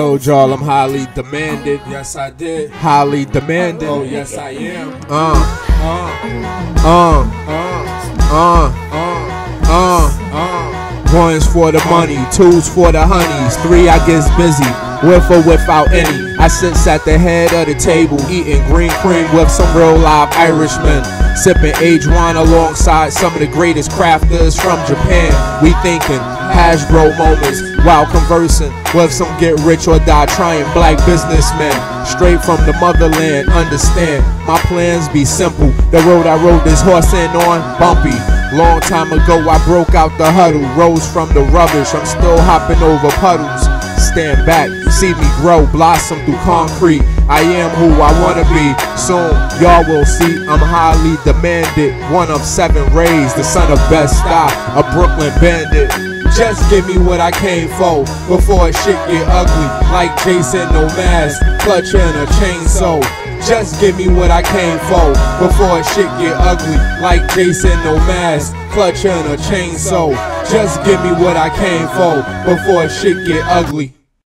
told y'all I'm highly demanded. Yes, I did. Highly demanded. Oh, yes, I am. Uh, Uh, uh, uh, uh, uh, uh. One's for the money, two's for the honeys, three I gets busy, with or without any. I sits at the head of the table, eating green cream with some real live Irishmen, sipping age wine alongside some of the greatest crafters from Japan. We thinking Hasbro moments while conversing with some get rich or die trying black businessmen straight from the motherland. Understand, my plans be simple. The road I rode this horse in on, bumpy. Long time ago, I broke out the huddle, rose from the rubbish. I'm still hopping over puddles. Stand back, see me grow, blossom through concrete. I am who I wanna be. Soon, y'all will see I'm highly demanded. One of seven rays, the son of Bed-Stuy, a Brooklyn bandit. Just give me what I came for before shit get ugly. Like Jason, no mask, clutching a chainsaw. Just give me what I came for before shit get ugly. Like Jason, no mask, clutching a chainsaw. Just give me what I came for before shit get ugly.